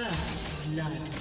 First blood.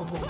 Unstoppable.